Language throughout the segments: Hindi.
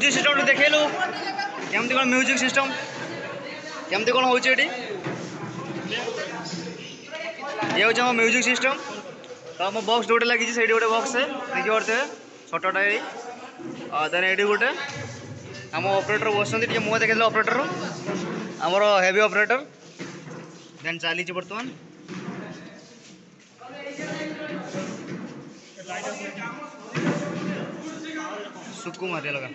ମ୍ୟୁଜିକ୍ সিস্টেমটা দেখে এলু কেমতি କ'ଣ ମ୍ୟୁଜିକ୍ ସିଷ୍ଟମ୍ କେମିତି କ'ଣ ହେଉଛି ଏଠି ଇଏ ହେଉଛି ଆମ ମ୍ୟୁଜିକ୍ ସିଷ୍ଟମ୍ ତ ଆମ ବକ୍ସ ଯେଉଁଠି ଲାଗିଛି ସେଇଠି ଗୋଟେ ବକ୍ସ ଦେଖିପାରୁଥିବେ ଛୋଟଟା ଏଇ ଦେନ୍ ଏଇଠି ଗୋଟେ ଆମ ଅପରେଟର୍ ବସିଛନ୍ତି ଟିକେ ମୁହଁ ଦେଖିଦେଲେ ଅପରେଟର୍ ଆମର ହେଭି ଅପରେଟର୍ ଦେନ୍ ଚାଲିଛି ବର୍ତ୍ତମାନ सुकून आने लगा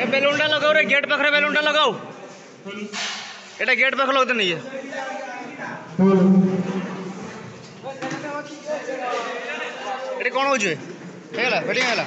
ए बेलुंडा लगाओ रे गेट पकड़े बेलुंडा लगाओ एटा गेट पकड़ो तो नहीं है एटे कौन हो जे हेला बैटिंग हेला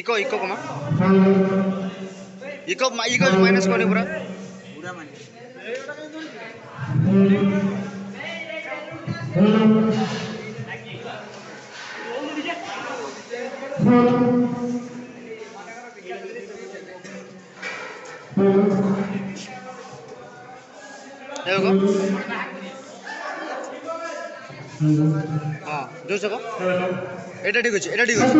Iko Iko koma. Iko ma Iko minus kau nih bro. Udah mana? Thank you. দুইশো কম এটা ঠিক আছে এটা ঠিক আছে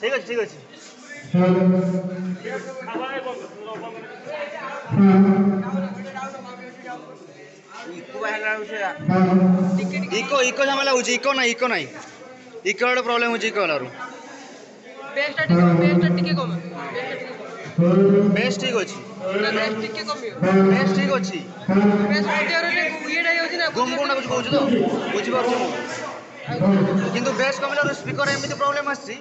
ঠিক আছে ঠিক আছে ইকো ইকো ঝামেলা হচ্ছে ইকো নাই ইকো নাই ইকো গোটে প্রোবলেম হচ্ছে ইকো বেলার বেস্ট ঠিক আছে ନା ବେଶ ଟିକେ କମିବ ବେଶ ଠିକ ଅଛି ବେଶ ଇଏଟା ହେଇଯାଉଛି ନା ଗୁମଗୁମଟା କିଛି କହୁଛୁ ତ ବୁଝିପାରୁଛୁ କିନ୍ତୁ ବେଶ କମିଲା ସ୍ପିକର ଏମିତି ପ୍ରୋବ୍ଲେମ୍ ଆସିଛି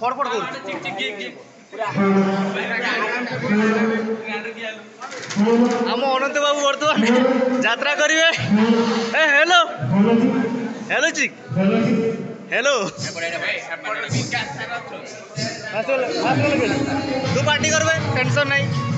ଫଡ଼ଫଡ଼ କରୁଛି ଆମ ଅନନ୍ତ ବାବୁ ବର୍ତ୍ତମାନ ଯାତ୍ରା କରିବେ ଏ ହ୍ୟାଲୋ হ্যালো চিক হ্যালো দু পার্টি করবে টেনশন নাই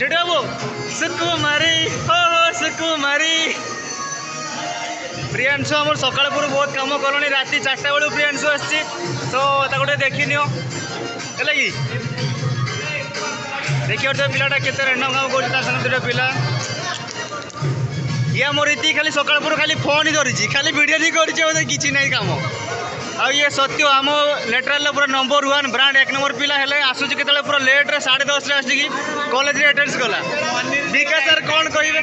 చూడవు সুকুমারী হো হো সুকুমারী প্রিয়াংশু আমার সকাল পুরো বহুত কাম কলনি রাতে চারটা বেড়ে প্রিয়াংশু আসছি তো তাকে গোটে দেখি নিও হলে কি দেখি তো পিলাটা কেতে রেন্ডম কাম করছে তার সাথে দুটো পিলা ইয়া মোর ইতি খালি সকাল পুরো খালি ফোন ধরিছি খালি ভিডিও হি করছে বোধ কিছু নাই কাম ଆଉ ଇଏ ସତ୍ୟ ଆମ ଲେଟେରାଲ୍ର ପୁରା ନମ୍ବର ୱାନ୍ ବ୍ରାଣ୍ଡ ଏକ ନମ୍ବର ପିଲା ହେଲେ ଆସୁଛି କେତେବେଳେ ପୁରା ଲେଟ୍ରେ ସାଢ଼େ ଦଶରେ ଆସିକି କଲେଜରେ ଆଟେଣ୍ଡ କଲା ବିକାଶ ସାର୍ କ'ଣ କହିବେ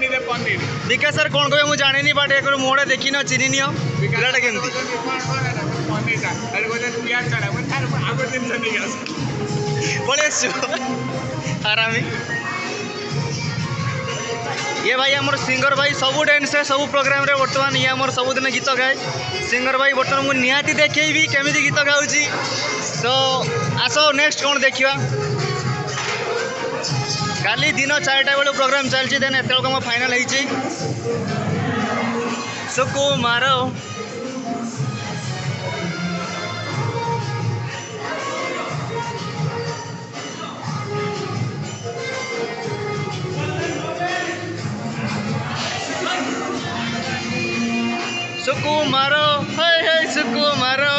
ବିକାଶ ସାର୍ କ'ଣ କହିବେ ମୁଁ ଜାଣିନି ବଟ୍ ଏକ ମୁହଁଟା ଦେଖିନିଅ ଚିହ୍ନିନିଅ ପିଲାଟା କେମିତି ପଳେଇ ଆସିବ ଆରାମୀ ये भाई आम सिंगर भाई सब डैन्स सब प्रोग्राम बर्तमान ये आम सबुदिन गीत गाए सिंगर भाई बर्तमान मुझे निहाती देखी केमी गीत गाँव तो आस नेक्स्ट कौन देखा का दिन চারিটা बेलू प्रोग्राम चलती देन এতবেলকে আমার ফাইনাল सुकू मारो हाय हाय सुकू मारो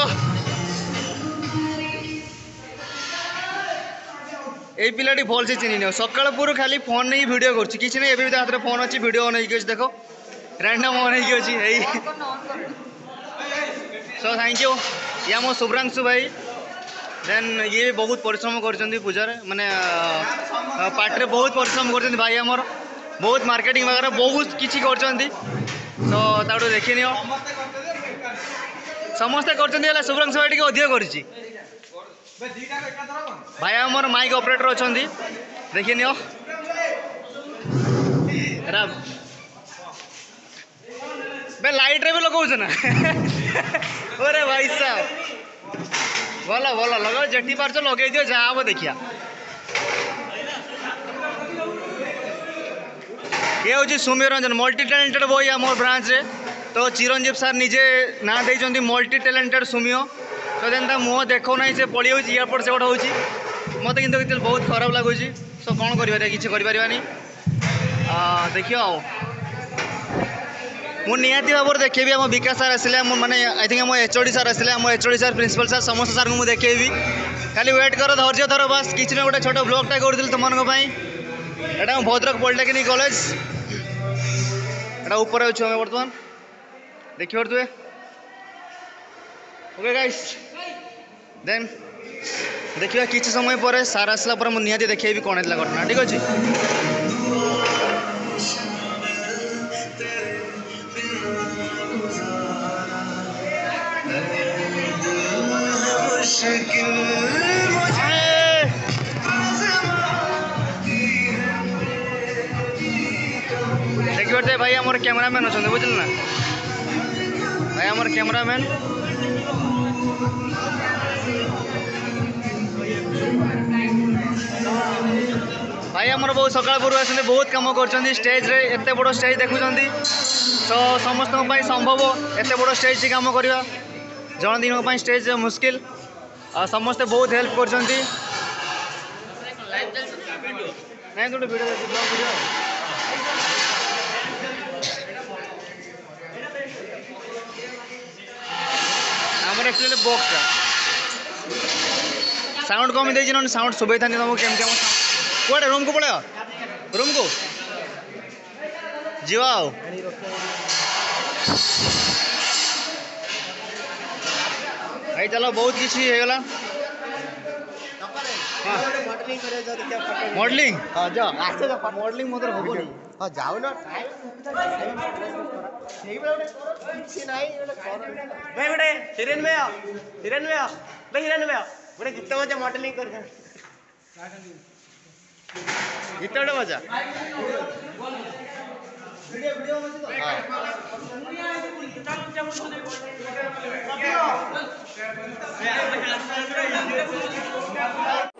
এই পিলাটি ভালসে চিনি নিও সকাল পুরু খালি ফোন নেই ভিডিও করছি কিছু নেই এবে তা হাতে ফোন আছে ভিডিও অন হইকি আছে দেখো র্যান্ডম অন হইকি আছে এই সো থ্যাংক ইউ ইয়া মো শুভ্রাংশু ভাই দেন ইয়ে বহুত পরিশ্রম করছেন পূজার মানে পার্টিরে বহুত পরিশ্রম করছেন ভাই আমার বহুত মার্কেটিং বগেরা বহুত কিছু করছেন সো खाता गुट देखी समस्ते कर शुभ्रंश भाई टी अधिक भाई आम माइक अपरेटर अच्छे देखी बे लाइट रे भी लगे ना अरे भाई साहब भल भल लग जेटी पार्च लगे दि जहाँ हम देखिया ये हूँ सुमीर रंजन मल्टी टैलेंटेड बो आम ब्रांच रे তো ଚିରଞ୍ଜୀବ ସାର୍ ନିଜେ ନାଁ ଦେଇଛନ୍ତି ମଲ୍ଟି ଟ୍ୟାଲେଣ୍ଟେଡ଼ ସୁମିଓ ତ ଯେନ୍ତା ମୁହଁ ଦେଖାଉନାହିଁ ସେ ପଡ଼ିଯାଉଛି ଇଆଡ଼ପଟ ସେପଟ ହେଉଛି ମୋତେ କିନ୍ତୁ କେତେବେଳେ ବହୁତ ଖରାପ ଲାଗୁଛି ସୋ କ'ଣ କରିପାରିବା କିଛି କରିପାରିବାନି ଦେଖିବା ଆଉ ମୁଁ ନିହାତି ଭାବରେ ଦେଖେଇବି ଆମ ବିକାଶ ସାର୍ ଆସିଲେ ଆମ ମାନେ ଆଇ ଥିଙ୍କ ଆମ ଏଚ୍ ଓ ଡି ସାର୍ ଆସିଲେ ଆମ H O D sir principal sir ସମସ୍ତ ସାର୍ଙ୍କୁ ମୁଁ ଦେଖେଇବି ଖାଲି ୱେଟ୍ କର ଧୈର୍ଯ୍ୟ ଧର ବାସ୍ କିଛି ନା ଗୋଟେ ଛୋଟ ବ୍ଲଗ୍ଟା କରୁଥିଲି ତୁମମାନଙ୍କ ପାଇଁ ଏଇଟା ଆମ ଭଦ୍ରକ ପଲିଟେକ୍ନିକ୍ କଲେଜ ଏଇଟା ଉପରେ ଅଛୁ ଆମେ ବର୍ତ୍ତମାନ দেখি ওর তুই ওকে গাইস দেন ଦେଖିବା କିଛି ସମୟ ପରେ ସାର୍ ଆସିଲା ପରେ ମୁଁ ନିହାତି ଦେଖେଇବି କ'ଣ ହେଇଥିଲା ଘଟଣା ଠିକ୍ ଅଛି ଦେଖିପାରୁଥିବେ ଭାଇ ଆମର କ୍ୟାମେରାମ୍ୟାନ୍ ଅଛନ୍ତି ବୁଝିଲେ ନା भाई हमारे कैमरामैन भाई आम बहुत सका पूर्व आसते बहुत कम स्टेज रे एत बड़ स्टेज देखुं तो समस्त संभव एत बड़ स्टेज की कम करवा जन दिन स्टेज मुस्किल समस्ते बहुत हेल्प कर এটা ଆକ୍ଚୁଆଲି ବକ୍ସଟା ସାଉଣ୍ଡ କମି ଦେଇଛି ନହେଲେ ସାଉଣ୍ଡ ଶୁଭେଇଥାନ୍ତି ତୁମକୁ କେମିତି ଆମ କୁଆଡ଼େ ରୁମ୍କୁ ପଳେଇବ ରୁମ୍କୁ ଯିବ ଆଉ ଭାଇ ଚାଲ ବହୁତ କିଛି ହେଇଗଲା ମଡ଼େଲିଂ ହଁ ଯା ଆସ ମଡ଼େଲିଂ ମୋତେ ହବନି હા જાઓ ને ભાઈ બેટે હિરેન મે આવ હિરેન મે આવ ભાઈ હિરેન મે આવ બેટે ગીતા મજા મોડલિંગ કર ગીતા મજા वीडियो वीडियो में तो हां दुनिया है तो कितना ऊंचा मुझको देखो शेयर करो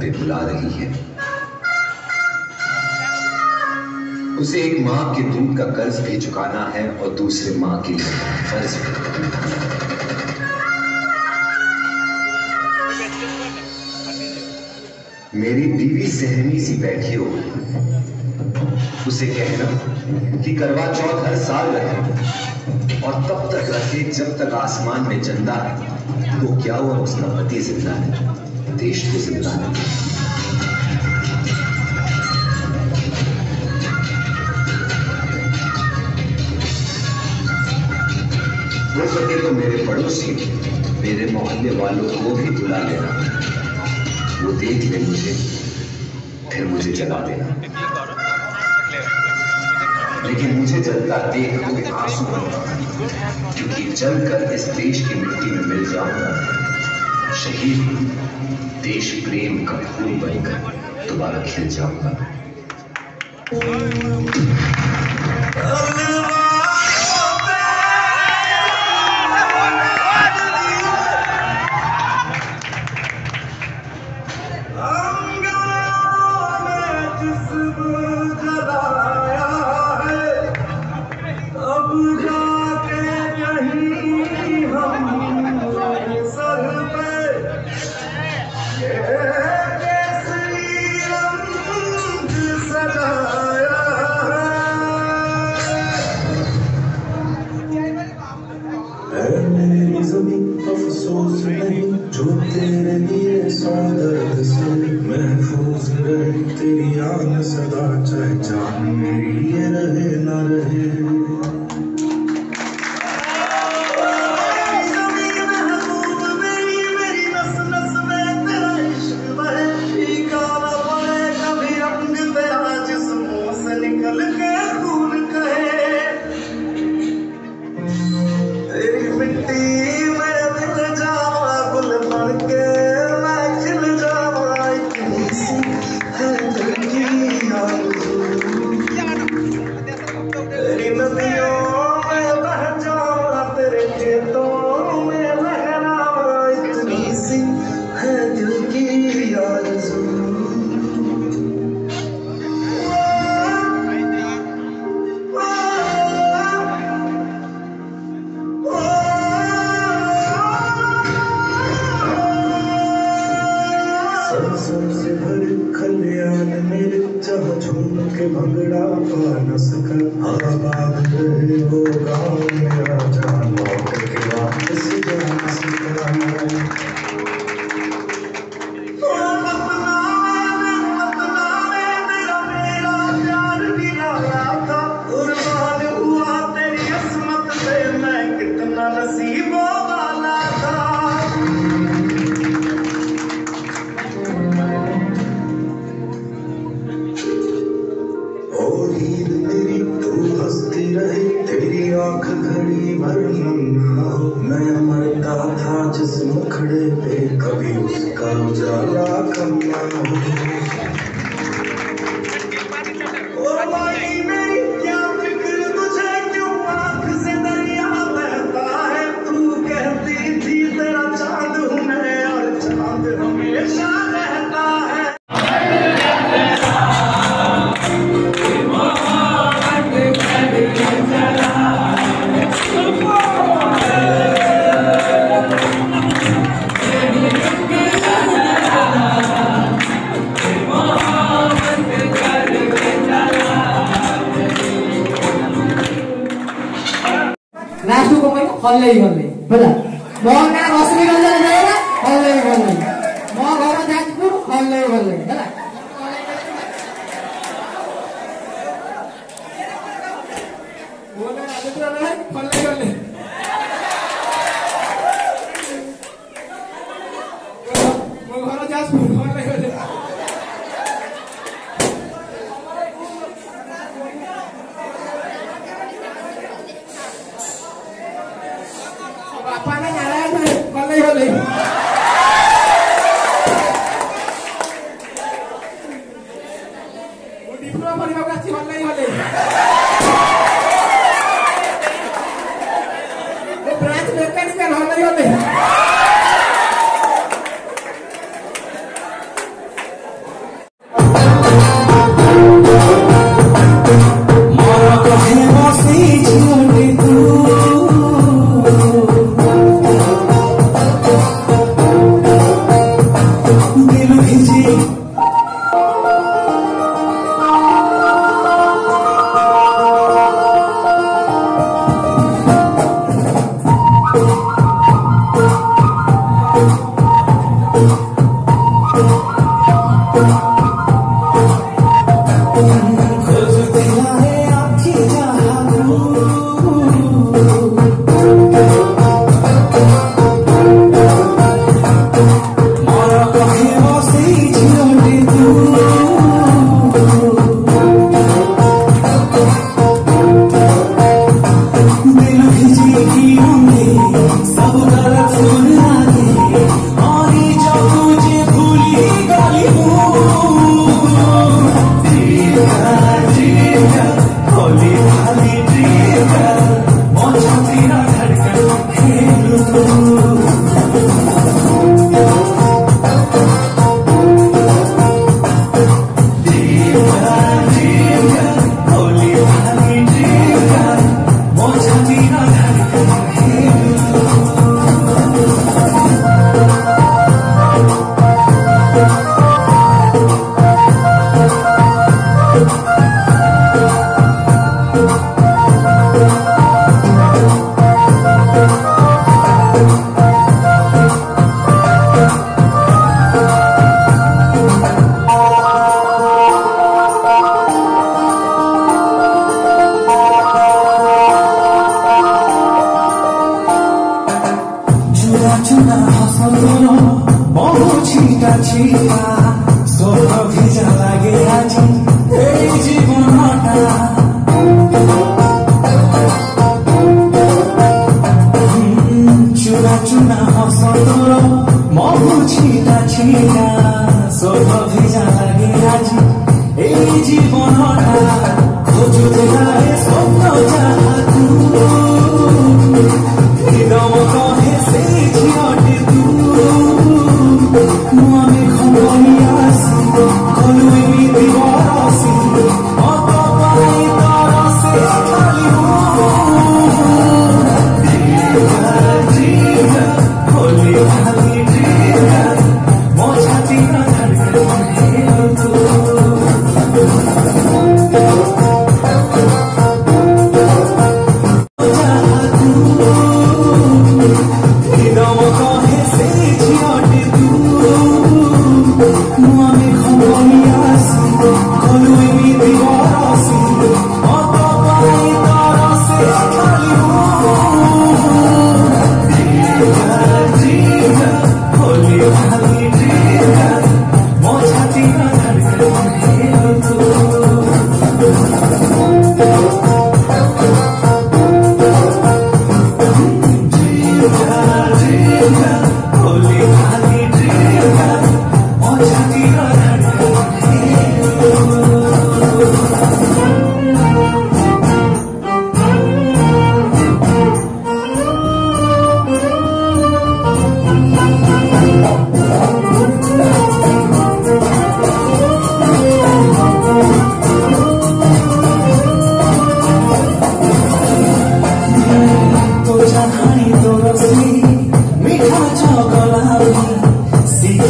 पे बुला रही है उसे एक माँ के दूध का कर्ज भी चुकाना है और दूसरे मां के लिए भी मेरी बीवी सहमी सी बैठी हो उसे कहना कि करवा चौथ हर साल रहे और तब तक रखे जब तक आसमान में चंदा है वो तो क्या हुआ उसका पति जिंदा है देश को जिंदा हो सके तो मेरे पड़ोसी मेरे मोहल्ले वालों को भी बुला लेना वो देख ले मुझे फिर मुझे जला देना लेकिन मुझे जलता देख कोई आंसू क्योंकि जलकर इस देश की मिट्टी में मिल जाऊंगा शहीद देश प्रेम का फूल बनकर दोबारा खिल जाऊंगा तेरी याद सदा चहचान मेरी रहे लास्टको कमाइमा खल्लै गर्ने होला म कहाँ अस्ति गल्दै गएर खल्लै गल्ने म घर जाजपुर हल्लै गल्ने होला ब्रांच लेकर निकल गई होते हैं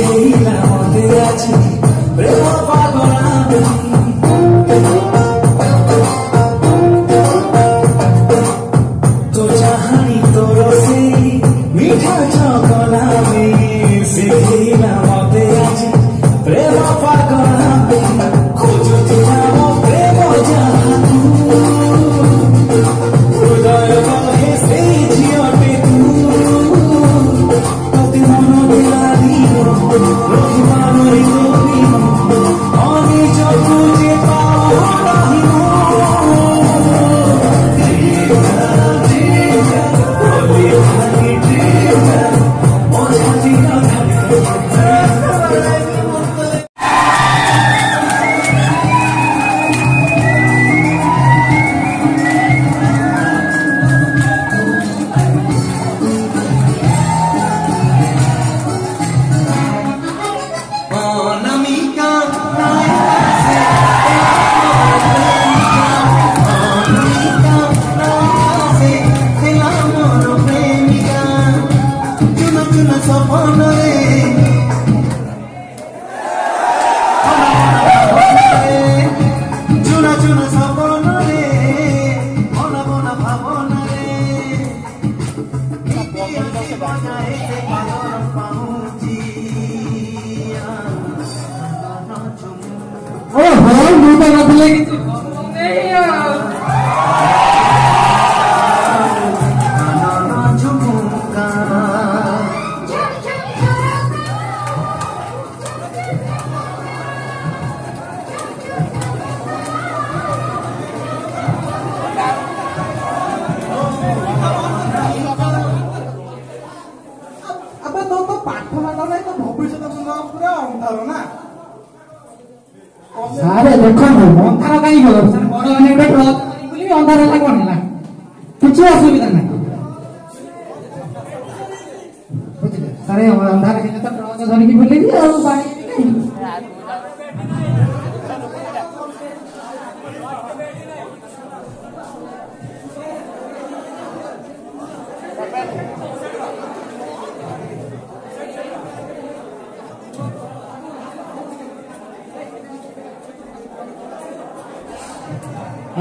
Hallelujah.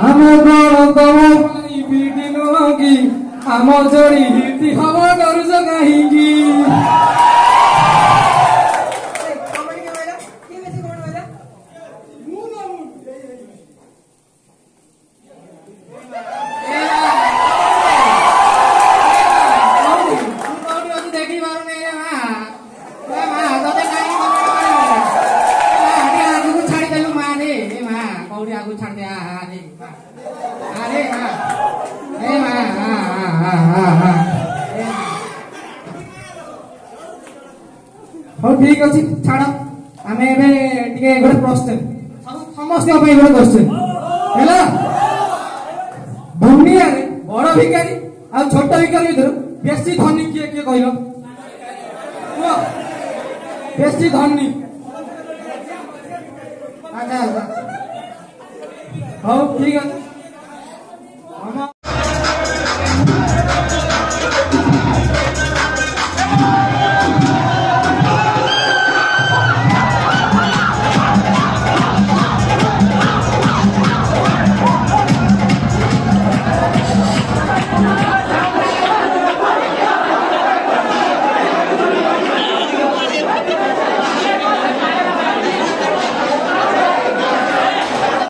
ଆମେ କଣ ତମ ପିଟି ନୁହଁ କି ଆମ ଜରି ହିତି ହବ ଡରୁଛ କାହିଁକି ଆମେ ଏବେ ଟିକେ ଏଗୁଡା କ୍ୱେଶ୍ଚେନ୍ ସମସ୍ତଙ୍କ ପାଇଁ ଏଗୁଡା କ୍ୱେଶ୍ଚେନ୍ ହେଲା ଦୁନିଆରେ ବଡ ଭିକାରୀ ଆଉ ଛୋଟ ଭିକାରୀ ଭିତରୁ ବେଶୀ ଧନୀ କିଏ କିଏ କହିଲ ବେଶୀ ଧନୀ ଆଚ୍ଛା ଆଚ୍ଛା ହଉ ଠିକ ଅଛି